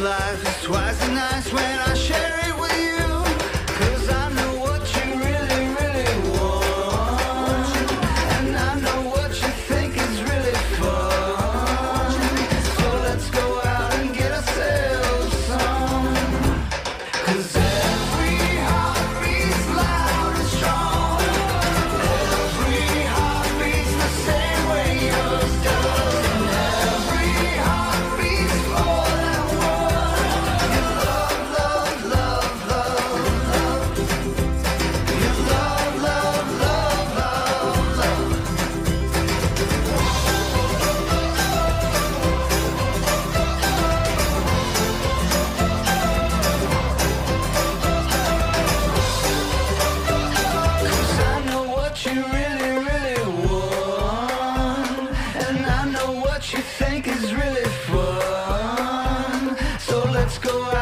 life is twice as nice when I share it. is really fun. So let's go